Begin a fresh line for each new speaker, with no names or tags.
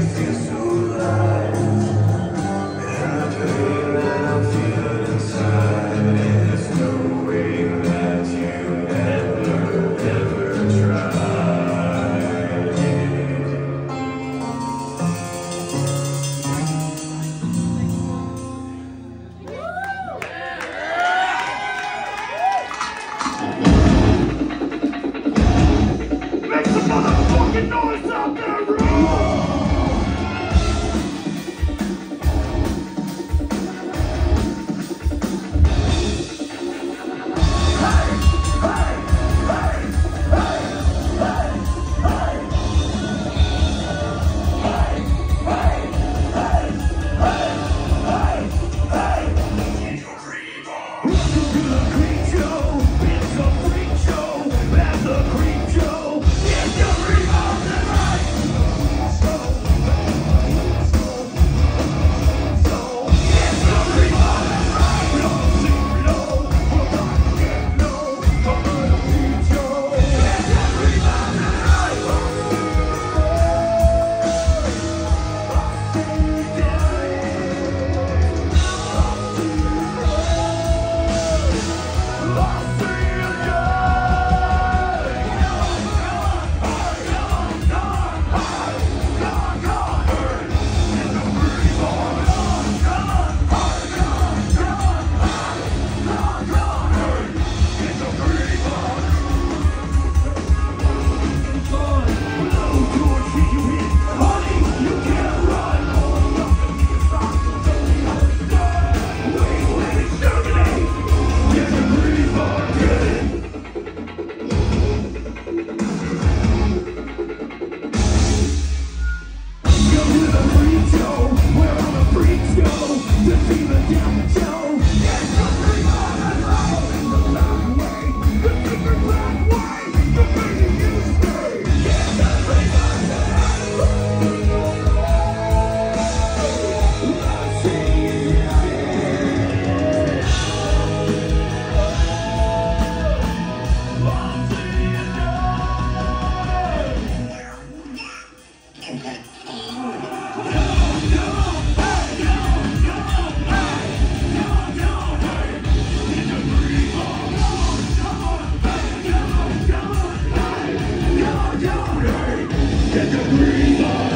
you feel. freedom.